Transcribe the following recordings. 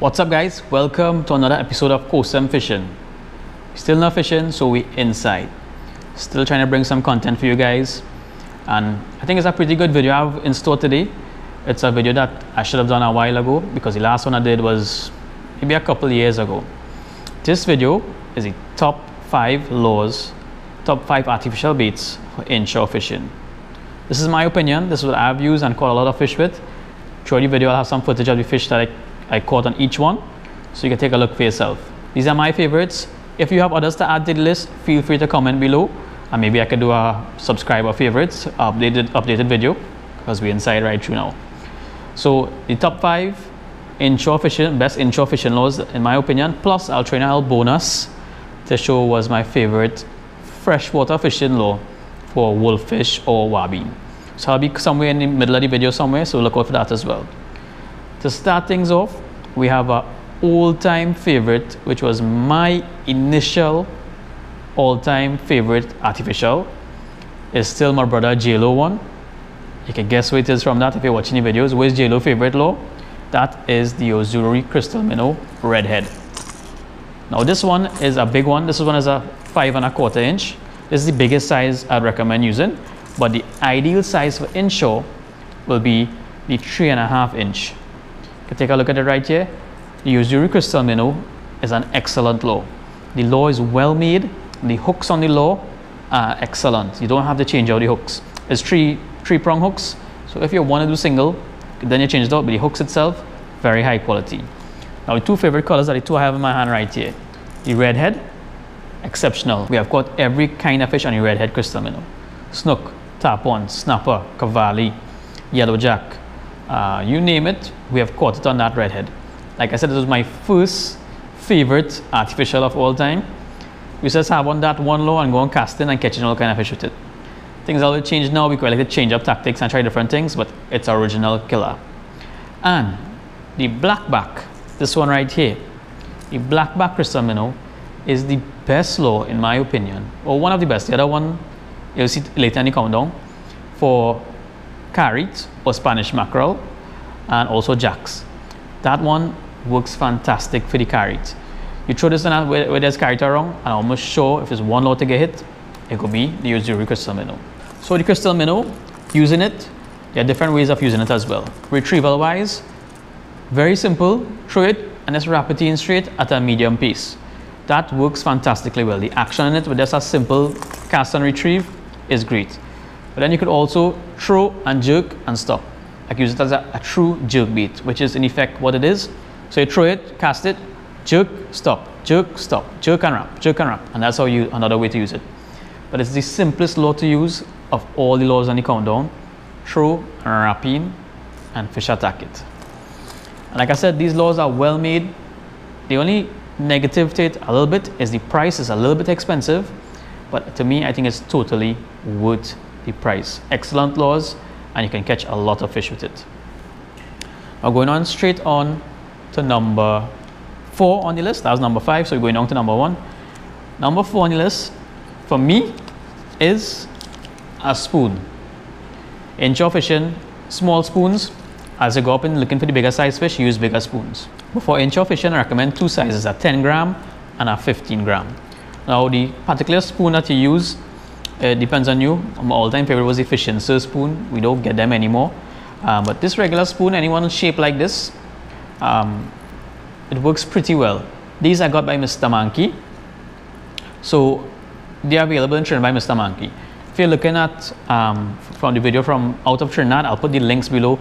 What's up guys? Welcome to another episode of KoS M Fishing. Still not fishing, so we inside. Still trying to bring some content for you guys. And I think it's a pretty good video I have in store today. It's a video that I should have done a while ago because the last one I did was maybe a couple years ago. This video is the top 5 lures, top 5 artificial baits for inshore fishing. This is my opinion. This is what I've used and caught a lot of fish with. Throughout the video, I'll have some footage of the fish that I I caught on each one so you can take a look for yourself. These are my favorites. If you have others to add to the list, feel free to comment below and maybe I could do a subscriber favorites updated updated video because we're inside right through now. So the top five inshore fishing, best inshore fishing lures in my opinion, plus I'll train a little bonus to show was my favorite freshwater fishing lure for wolffish or wabi. So I'll be somewhere in the middle of the video somewhere, so look out for that as well. To start things off, we have our all-time favorite, which was my initial all-time favorite artificial. It's still my brother JLo one. You can guess who it is from that if you're watching the videos. Where's JLo favorite lure? That is the Yo-Zuri Crystal Minnow Redhead. Now this one is a big one. This one is a five and a quarter inch. This is the biggest size I'd recommend using. But the ideal size for inshore will be the three and a half inch can take a look at it right here. The Yo-Zuri Crystal Minnow is an excellent lure. The lure is well made. The hooks on the lure are excellent. You don't have to change out the hooks. It's three, three prong hooks. So if you want to do single, then you change it out. But the hooks itself, very high quality. Now the two favorite colors are the two I have in my hand right here. The redhead, exceptional. We have caught every kind of fish on the redhead crystal minnow. Snook, tarpon, snapper, cavalli, yellow jack, uh, you name it, we have caught it on that redhead. Like I said, this was my first favorite artificial of all time. We just have on that one low and go on casting and catching all kind of fish with it. Things are changed now because I like to change up tactics and try different things, but it's our original killer. And the blackback, this one right here, the blackback crystal minnow is the best lure in my opinion, or one of the best. The other one you'll see later in the countdown for carite or Spanish mackerel and also jacks. That one works fantastic for the carite. You throw this in where, where there's carite around and I'm almost sure if it's one lot to get hit, it could be the Yo-Zuri crystal minnow. So the crystal minnow, using it, there are different ways of using it as well. Retrieval wise, very simple, throw it and just wrap it in straight at a medium pace. That works fantastically well. The action in it with just a simple cast and retrieve is great. But then you could also throw and jerk and stop. I use it as a, a true jerk bait, which is in effect what it is. So you throw it, cast it, jerk, stop, jerk, stop, jerk and wrap, jerk and wrap. And that's how you another way to use it. But it's the simplest lure to use of all the lures on the countdown. Throw and wrap in and fish attack it. And like I said, these lures are well made. The only negative to it a little bit is the price is a little bit expensive. But to me, I think it's totally worth the price. Excellent lures and you can catch a lot of fish with it. Now going on straight on to number four on the list. That was number five, so we're going on to number one. Number four on the list for me is a spoon. Inshore fishing, small spoons. As you go up and looking for the bigger size fish, use bigger spoons. Before inshore fishing, I recommend two sizes, a 10 gram and a 15 gram. Now the particular spoon that you use it depends on you. My all-time favorite was the fish efficiency spoon. We don't get them anymore. Uh, but this regular spoon, anyone shape like this, um, it works pretty well. These I got by Mr. Monkey. So they are available in Trinidad by Mr. Monkey. If you're looking at um, from the video from out of Trinidad, I'll put the links below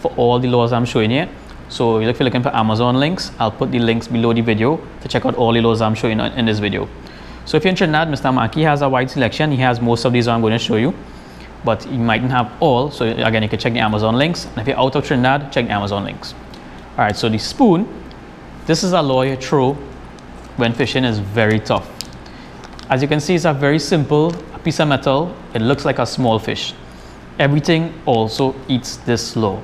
for all the lures I'm showing here. So if you're looking for Amazon links, I'll put the links below the video to check out all the lures I'm showing in this video. So if you're interested in that, Mr. Maki has a wide selection. He has most of these I'm going to show you, but he mightn't have all. So again, you can check the Amazon links. And if you're out of Trinidad, check the Amazon links. All right, so the spoon, this is a lawyer throw when fishing is very tough. As you can see, it's a very simple piece of metal. It looks like a small fish. Everything also eats this slow.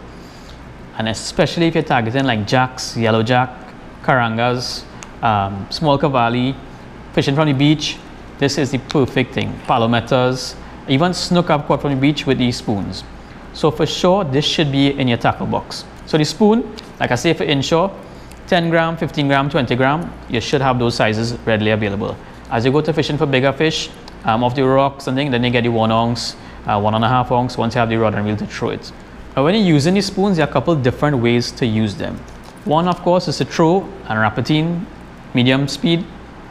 And especially if you're targeting like jacks, yellow jack, karangas, um, small cavalli, fishing from the beach, this is the perfect thing. Palometas, even snook I've caught from the beach with these spoons. So for sure, this should be in your tackle box. So the spoon, like I say for inshore, 10 gram, 15 gram, 20 gram, you should have those sizes readily available. As you go to fishing for bigger fish, um, off the rocks and things, then you get the one ounce, uh, one and a half ounce once you have the rod and reel to throw it. Now when you're using these spoons, there are a couple different ways to use them. One, of course, is to throw and in medium speed.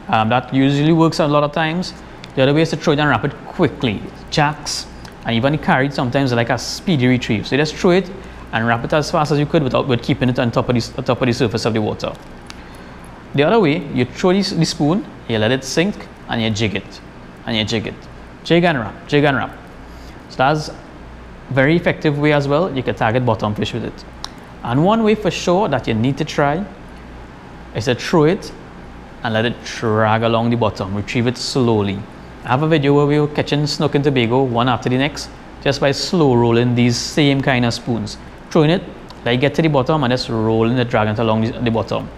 Um, that usually works a lot of times. The other way is to throw it and wrap it quickly. Jacks and even carite sometimes like a speedy retrieve. So just throw it and wrap it as fast as you could without with keeping it on top of the, on top of the surface of the water. The other way, you throw the, the spoon, you let it sink, and you jig it, and you jig it. Jig and wrap, jig and wrap. So that's very effective way as well. You can target bottom fish with it. And one way for sure that you need to try is to throw it and let it drag along the bottom. Retrieve it slowly. I have a video where we were catching snook and Tobago one after the next just by slow rolling these same kind of spoons. Throwing it, let it get to the bottom and just rolling the dragging it along the, the bottom.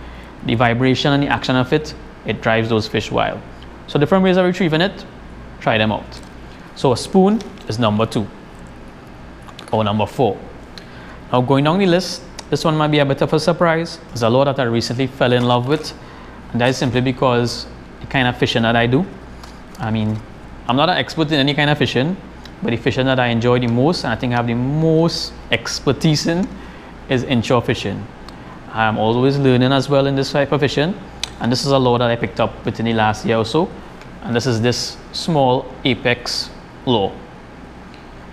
The vibration and the action of it, it drives those fish wild. So different ways of retrieving it, try them out. So a spoon is number two or number four. Now going down the list, this one might be a bit of a surprise. There's a lot that I recently fell in love with and that is simply because the kind of fishing that I do. I mean, I'm not an expert in any kind of fishing, but the fishing that I enjoy the most and I think I have the most expertise in is inshore fishing. I'm always learning as well in this type of fishing and this is a lure that I picked up within the last year or so and this is this small apex lure.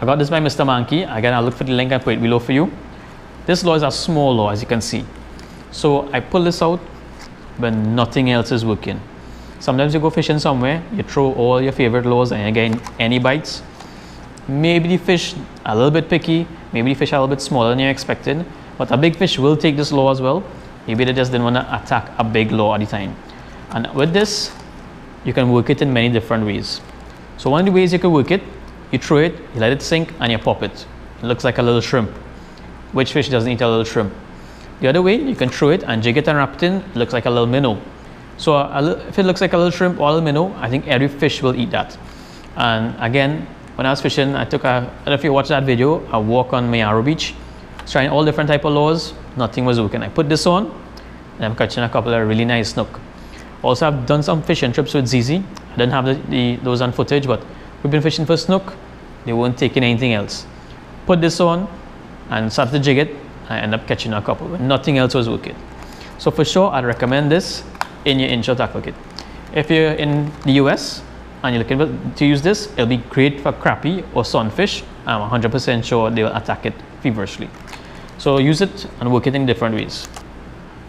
I got this by Mr. Monkey. Again, I'll look for the link and put it below for you. This lure is a small lure as you can see. So I pull this out when nothing else is working. Sometimes you go fishing somewhere, you throw all your favorite lures and again any bites. Maybe the fish a little bit picky, maybe the fish are a little bit smaller than you expected, but a big fish will take this lure as well. Maybe they just didn't want to attack a big lure at the time. And with this, you can work it in many different ways. So one of the ways you can work it, you throw it, you let it sink, and you pop it. It looks like a little shrimp. Which fish doesn't eat a little shrimp? The other way, you can throw it and jig it and wrap it in. Looks like a little minnow. So a, if it looks like a little shrimp or a little minnow, I think every fish will eat that. And again, when I was fishing, I took a, if you watched that video, a walk on Mayaro Beach, trying all different type of lures, nothing was working. I put this on, and I'm catching a couple of really nice snook. Also, I've done some fishing trips with ZZ. I didn't have the, the, those on footage, but we've been fishing for snook. They weren't taking anything else. Put this on and started to jig it. I end up catching a couple, nothing else was working. So for sure, I'd recommend this in your inshore tackle kit. If you're in the US and you're looking to use this, it'll be great for crappie or sunfish. I'm 100% sure they will attack it feverishly. So use it and work it in different ways.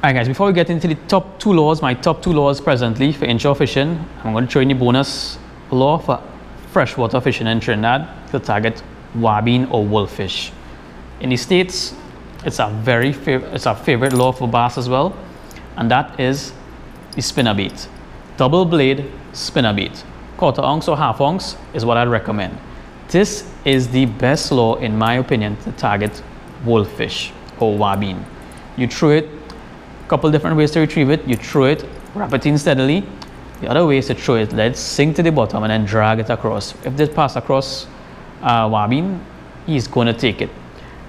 Alright guys, before we get into the top two lures, my top two lures presently for inshore fishing, I'm going to show you the bonus lure for freshwater fishing in Trinidad to target wabine or wolfish. In the States, it's a very it's a favorite lure for bass as well, and that is the spinner spinnerbait. Double blade spinner spinnerbait. Quarter ounce or half ounce is what I'd recommend. This is the best lure in my opinion to target wolfish or wabine. You throw it, a couple different ways to retrieve it. You throw it, wrap it in steadily. The other way is to throw it, let it sink to the bottom and then drag it across. If this pass across uh, wabine, he's going to take it.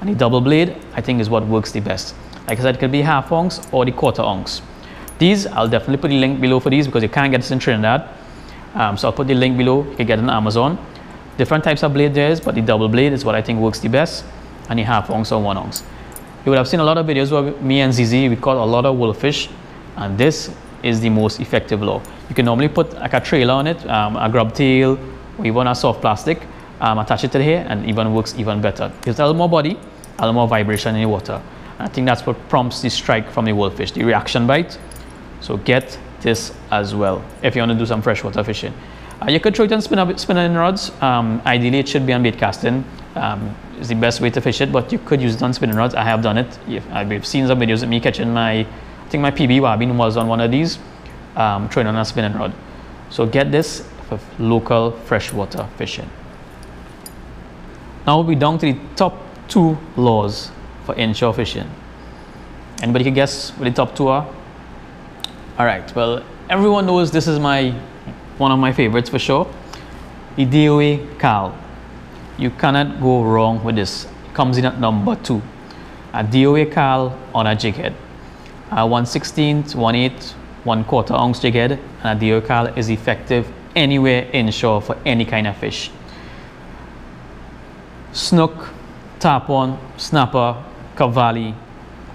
And the double blade, I think is what works the best. Like I said, it could be half ounce or the quarter ounce. These, I'll definitely put the link below for these because you can't get this in Trinidad. Um, so I'll put the link below, you can get it on Amazon. Different types of blade there is, but the double blade is what I think works the best. And the half ounce or one ounce. You would have seen a lot of videos where me and ZZ, we caught a lot of wolfish. And this is the most effective lure. You can normally put like a trailer on it, um, a grub tail, or even a soft plastic, um, attach it to hair, and even works even better. Gives a little more body, a little more vibration in the water. And I think that's what prompts the strike from the wolfish, the reaction bite. So get this as well if you want to do some freshwater fishing. Uh, you could throw it on spinner, spinning rods. Um, ideally, it should be on bait casting. Um, is the best way to fish it, but you could use it on spinning rods. I have done it. I've seen some videos of me catching my, I think my PB wabine was on one of these, um, throwing on a spinning rod. So get this for local freshwater fishing. Now we're down to the top two lures for inshore fishing. Anybody can guess what the top two are? All right, well, everyone knows this is my one of my favorites for sure. The DOA Cal. You cannot go wrong with this. It comes in at number two. A DOA Cal on a jig head. Uh, 1 16th, 1 8 1 quarter ounce jig head, and a DOA is effective anywhere inshore for any kind of fish. Snook, tarpon, snapper, cavali,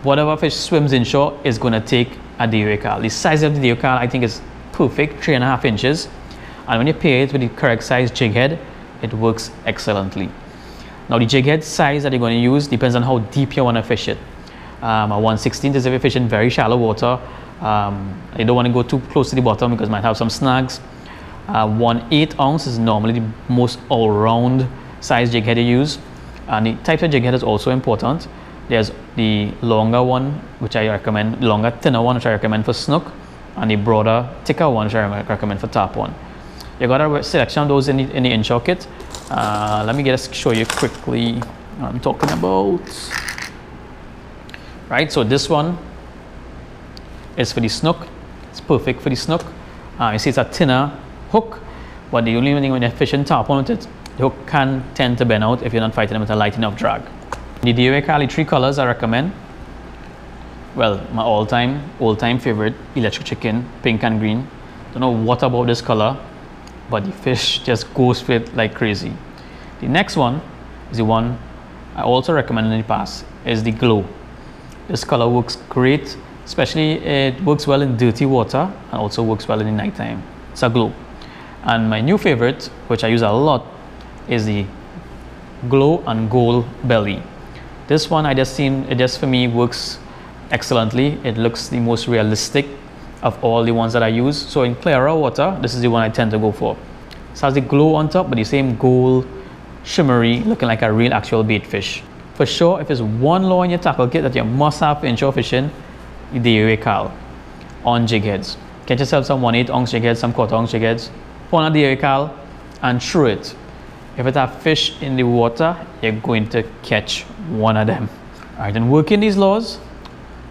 whatever fish swims inshore is going to take a DOA The size of the DOA I think is perfect, three and a half inches. And when you pair it with the correct size jig head, it works excellently. Now the jig head size that you're going to use depends on how deep you want to fish it. Um, a 116 is if you're fishing very shallow water. Um, you don't want to go too close to the bottom because it might have some snags. Uh, 1 8 ounce is normally the most all-round size jig head you use. And the type of jig head is also important. There's the longer one, which I recommend, longer, thinner one, which I recommend for snook, and the broader, thicker one, which I recommend for tarpon. You got a selection those in the, in the inshore kit. Uh, let me just show you quickly what I'm talking about. Right, so this one is for the snook. It's perfect for the snook. Uh, you see it's a thinner hook, but the only thing when fishing tarpon with it, the hook can tend to bend out if you're not fighting them with a light enough drag. The DOA Kali three colors I recommend. Well, my all-time, all-time favorite, electric chicken, pink and green. Don't know what about this color, but the fish just goes for it like crazy. The next one is the one I also recommend in the past, is the glow. This color works great, especially it works well in dirty water and also works well in the nighttime. It's a glow. And my new favorite, which I use a lot, is the glow and gold belly. This one I just seen, it just for me works excellently. It looks the most realistic of all the ones that I use. So in clearer water, this is the one I tend to go for. So has the glow on top, but the same gold, shimmery, looking like a real actual bait fish. For sure, if it's one lure in your tackle kit that you must have for inshore fishing, the Cal on jig heads. Get yourself some 1 8 ounce jig heads, some quarter ounce jig heads, put on a DOA Cal and throw it. If it have fish in the water, you're going to catch one of them. All right, and working these lures,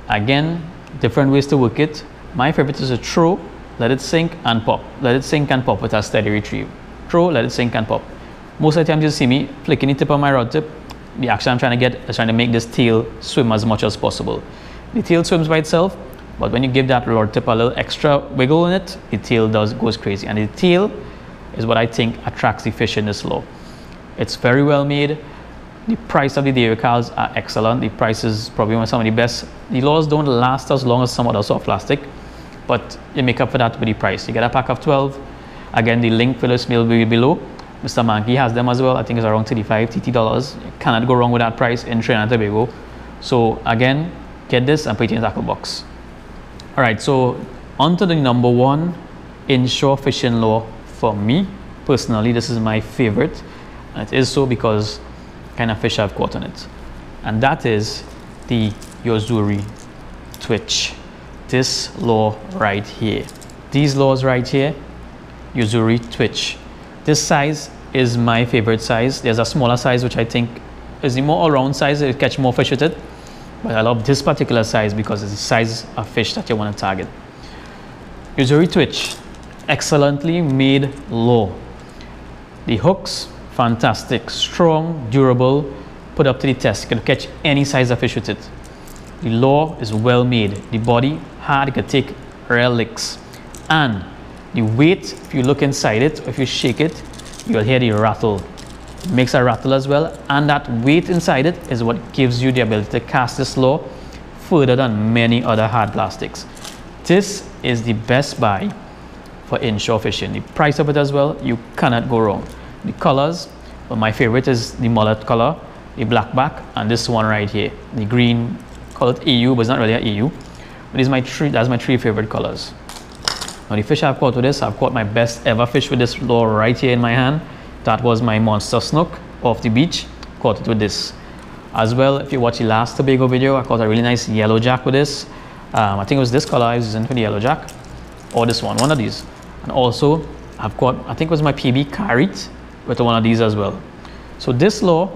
again, different ways to work it. My favorite is a throw, let it sink and pop. Let it sink and pop with a steady retrieve. Throw, let it sink and pop. Most of the time you see me flicking the tip of my rod tip. The action I'm trying to get is trying to make this tail swim as much as possible. The tail swims by itself, but when you give that rod tip a little extra wiggle in it, the tail does goes crazy. And the tail is what I think attracts the fish in this lure. It's very well made. The price of the DOA Cals are excellent. The price is probably one of some of the best. The lures don't last as long as some other soft plastic, but you make up for that with the price. You get a pack of 12. Again, the link for this will be below. Mr. Mankey has them as well. I think it's around 35 TT dollars. You cannot go wrong with that price in Trinidad and Tobago. So again, get this and put it in the tackle box. All right, so on to the number one inshore fishing lure for me. Personally, this is my favorite. And it is so because kind of fish I've caught on it. And that is the Yo-Zuri twitch. This lure right here. These lures right here, Yo-Zuri twitch. This size is my favorite size. There's a smaller size which I think is the more all-round size. It catch more fish with it. But I love this particular size because it's the size of fish that you want to target. Yo-Zuri twitch, excellently made lure. The hooks fantastic, strong, durable, put up to the test. You can catch any size of fish with it. The lure is well made. The body hard, can take real licks. And the weight, if you look inside it, if you shake it, you'll hear the rattle. It makes a rattle as well. And that weight inside it is what gives you the ability to cast this lure further than many other hard plastics. This is the best buy for inshore fishing. The price of it as well, you cannot go wrong. The colors but my favorite is the mullet color the black back and this one right here the green call it EU but it's not really an EU but these my three that's my three favorite colors. Now the fish I've caught with this I've caught my best ever fish with this lure right here in my hand. That was my monster snook off the beach caught it with this. As well if you watch the last Tobago video I caught a really nice yellow jack with this. Um, I think it was this color I was using for the yellow jack or this one one of these and also I've caught I think it was my PB Carite with one of these as well. So this lure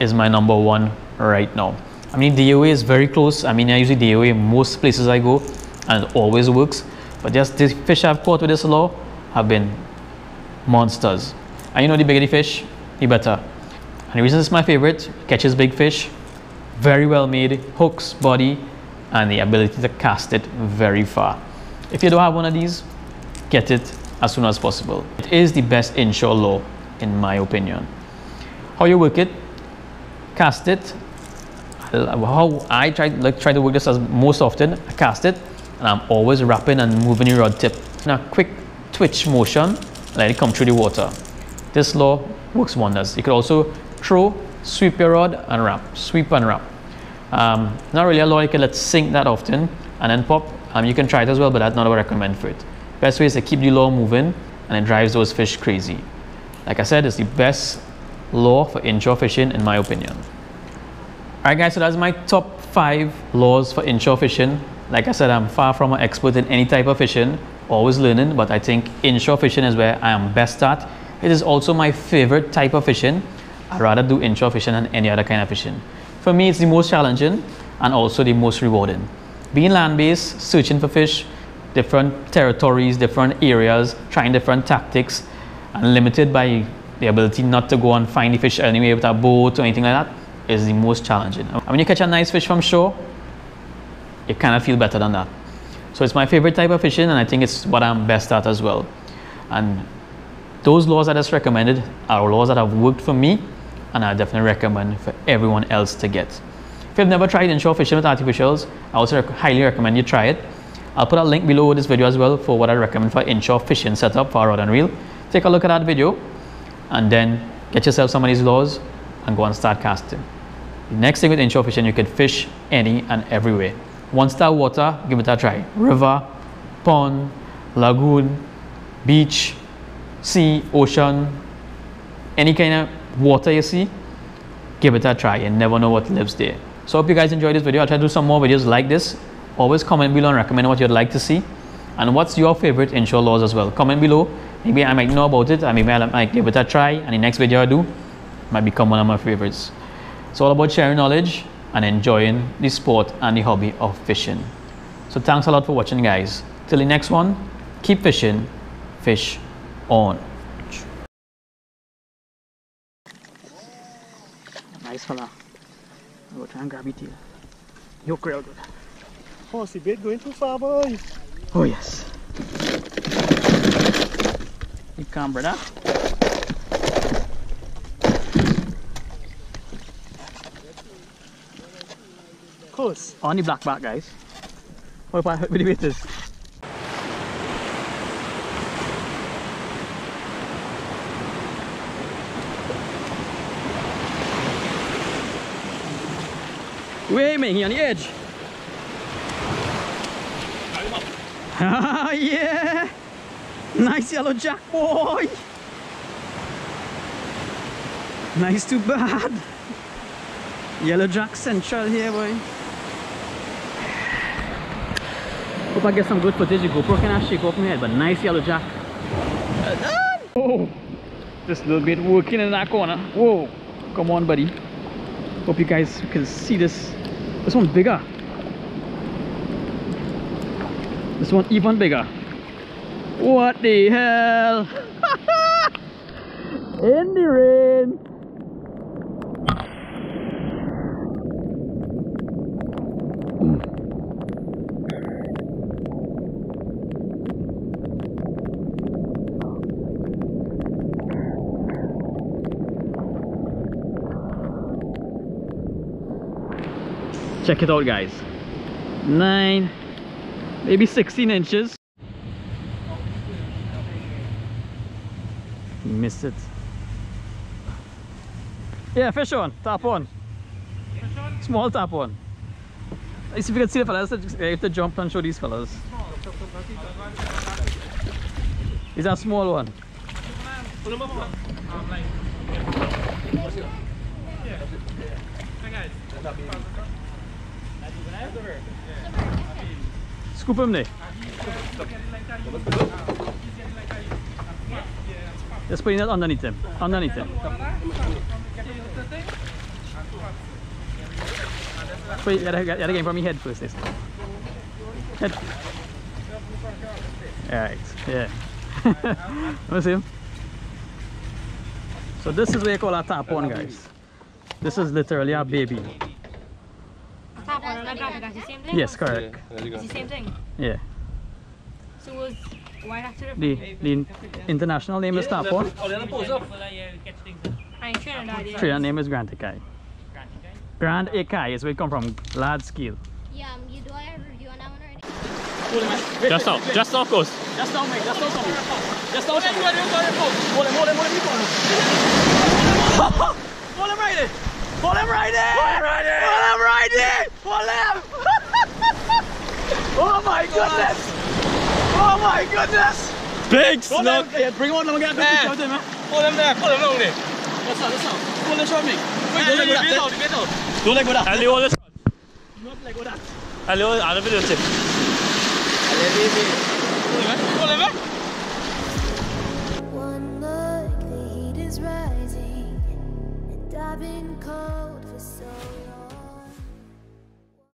is my number one right now. I mean, DOA is very close. I mean, I use DOA most places I go and it always works. But just the fish I've caught with this lure have been monsters. And you know, the bigger the fish, the better. And the reason it's my favorite, catches big fish, very well made, hooks, body, and the ability to cast it very far. If you don't have one of these, get it as soon as possible. It is the best inshore lure in my opinion. How you work it, cast it, how I try, like, try to work this as most often, I cast it and I'm always wrapping and moving the rod tip in a quick twitch motion, let it come through the water. This lure works wonders. You could also throw, sweep your rod and wrap, sweep and wrap. Um, not really a lure you can let sink that often and then pop. Um, you can try it as well, but that's not what I recommend for it. Best way is to keep the lure moving and it drives those fish crazy. Like I said, it's the best lure for inshore fishing in my opinion. Alright guys, so that's my top 5 lures for inshore fishing. Like I said, I'm far from an expert in any type of fishing, always learning, but I think inshore fishing is where I am best at. It is also my favorite type of fishing. I'd rather do inshore fishing than any other kind of fishing. For me, it's the most challenging and also the most rewarding. Being land-based, searching for fish, different territories, different areas, trying different tactics, and limited by the ability not to go and find the fish anyway with a boat or anything like that is the most challenging. And when you catch a nice fish from shore, you kind of feel better than that. So it's my favorite type of fishing and I think it's what I'm best at as well. And those lures that I just recommended are lures that have worked for me and I definitely recommend for everyone else to get. If you've never tried inshore fishing with artificials, I also highly recommend you try it. I'll put a link below this video as well for what I recommend for inshore fishing setup for rod and reel. Take a look at that video and then get yourself some of these lures and go and start casting. The next thing with inshore fishing, you can fish any and everywhere. One star water, give it a try. River, pond, lagoon, beach, sea, ocean, any kind of water you see, give it a try. You never know what lives there. So hope you guys enjoyed this video. I'll try to do some more videos like this. Always comment below and recommend what you'd like to see. And what's your favorite inshore lures as well. Comment below. Maybe I might know about it and maybe I might give it a try. And the next video I do might become one of my favorites. It's all about sharing knowledge and enjoying the sport and the hobby of fishing. So thanks a lot for watching guys. Till the next one, keep fishing, fish on. Nice fella. I'll try and grab it here. You're real good. Oh, the bait going too far, boy. Oh yes. You come, brother. Close. On the black back, guys. What about what the bait is? Wait, man, he on the edge. Ah, yeah! Nice yellow jack, boy! Nice too bad. Yellow jack central here, boy. Hope I get some good footage. The GoPro can shake off my head, but nice yellow jack. Oh, this little bit working in that corner. Whoa, come on, buddy. Hope you guys can see this. This one's bigger. This one even bigger. What the hell? In the rain. Check it out guys. Nine, maybe 16 inches. Missed it. Yeah, fish on, tarpon. Small tarpon. Let's see if you can see the fellas. I have to jump and show these fellas. Is that a small one? Scoop him there. Just put it underneath him. Underneath him. Put it, gotta, gotta get from your head first. Head. Alright, yeah. Let me see him. So this is what you call a tarpon guys. This is literally a baby. Tap on and I grab Like that's the same thing? Yes, or- correct. There you go. It's the same thing. Yeah. So was why have to The the international name is Tarpon. Oh, the other pose up. I ain't Trinidad yet. Trinidad name is Grand Ikai. Grand Ikai is where it come from. Large scale. Yeah, um, you do I have a review on that one already? Just now, just now, course. Just now, mate. Just now, come. Just now, come. Hold him, hold him, hold him, hold him. Hold him right there. Hold him right there. Hold him right there. Hold him right there. Hold him. Oh my goodness. Oh my goodness. Big Hold him. Yeah, bring on. Let me get a good picture of him, man. Hold him there, hold him down there. That's all. That's all. Hold him, show me. Wait, Don't don't let let go go that. get out, Don't let go that. I'll hold this. Don't let go that. I'll hold I'll video tip. Hold him, eh? hold him. Eh? Been cold